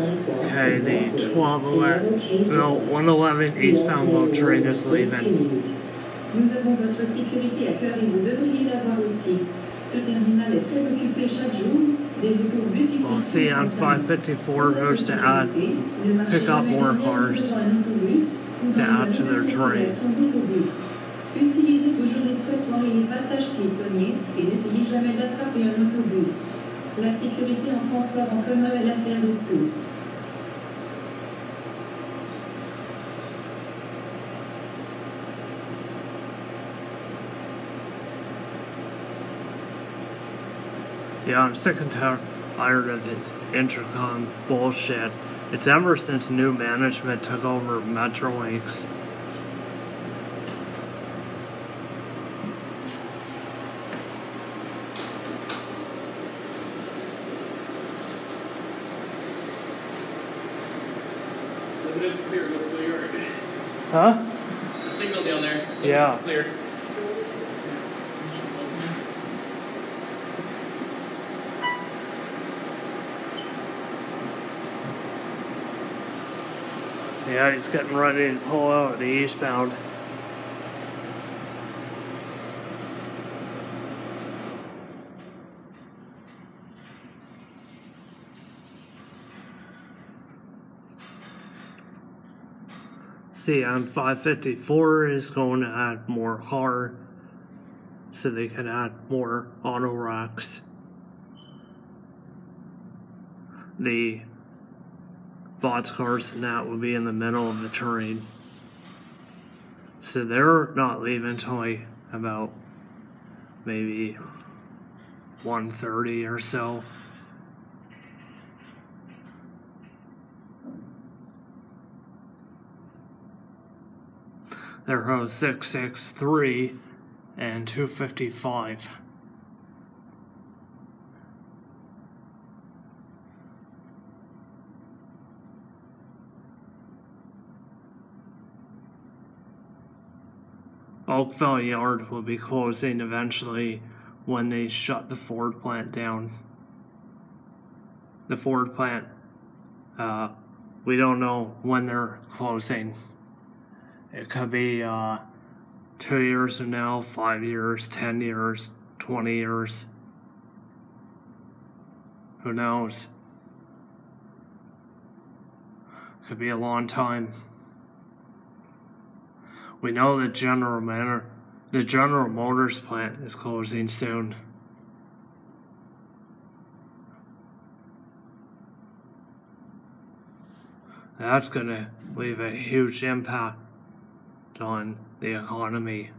Okay, the 1211, no, 111 eastbound boat train is leaving. Terminal We'll CN 554 who's to add, pick up more cars to add to their train. Utilisez toujours les et les passages piétonniers et n'essayez jamais d'attraper un autobus. La sécurité en transport en commun est l'affaire de tous. Yeah, I'm sick and tired of this intercom bullshit. It's ever since new management took over Metrolinx. Look at it clear. Huh? The signal down there. Yeah. Clear. Yeah, he's getting ready to pull out the eastbound. CN 554 is going to add more car so they can add more auto racks. The bots cars and that would be in the middle of the train. So they're not leaving until about maybe 1.30 or so. They're on 663 and 255. Oakville Yard will be closing eventually when they shut the Ford plant down. The Ford plant, uh, we don't know when they're closing. It could be uh, two years from now, five years, ten years, twenty years. Who knows? Could be a long time. We know that General Manor, the General Motors plant is closing soon. That's gonna leave a huge impact on the economy.